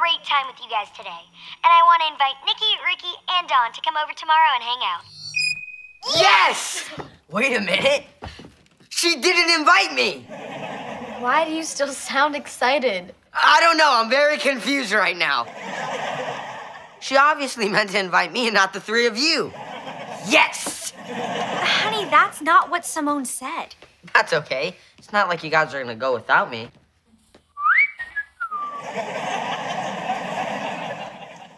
time with you guys today, and I want to invite Nicky, Ricky, and Dawn to come over tomorrow and hang out. Yes! Wait a minute. She didn't invite me. Why do you still sound excited? I don't know. I'm very confused right now. She obviously meant to invite me and not the three of you. Yes! Honey, that's not what Simone said. That's okay. It's not like you guys are gonna go without me.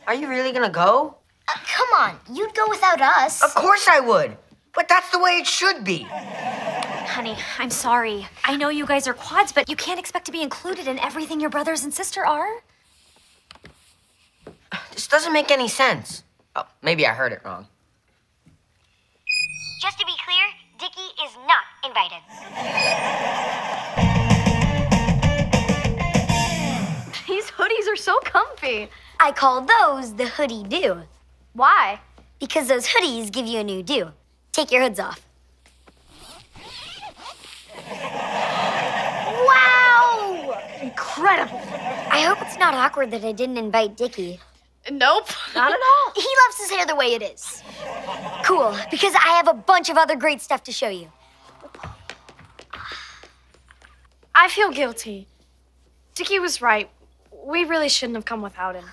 Are you really gonna go? Uh, come on, you'd go without us. Of course I would. But that's the way it should be. Honey, I'm sorry. I know you guys are quads, but you can't expect to be included in everything your brothers and sister are. This doesn't make any sense. Oh, maybe I heard it wrong. Just to be clear, Dicky is not invited. These hoodies are so comfy. I call those the hoodie do. Why? Because those hoodies give you a new do. Take your hoods off. Wow! Incredible. I hope it's not awkward that I didn't invite Dicky. Nope, not at all. He loves his hair the way it is. Cool, because I have a bunch of other great stuff to show you. I feel guilty. Dicky was right. We really shouldn't have come without him.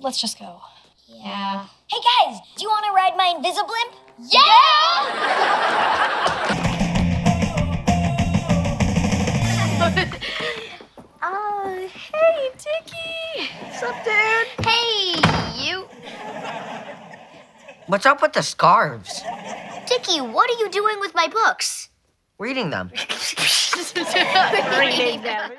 Let's just go. Yeah. Hey guys, do you want to ride my Invisiblimp? Uh, hey, Dicky. What's up, dude? Hey, you. What's up with the scarves? Dicky, what are you doing with my books? Reading them. Reading them.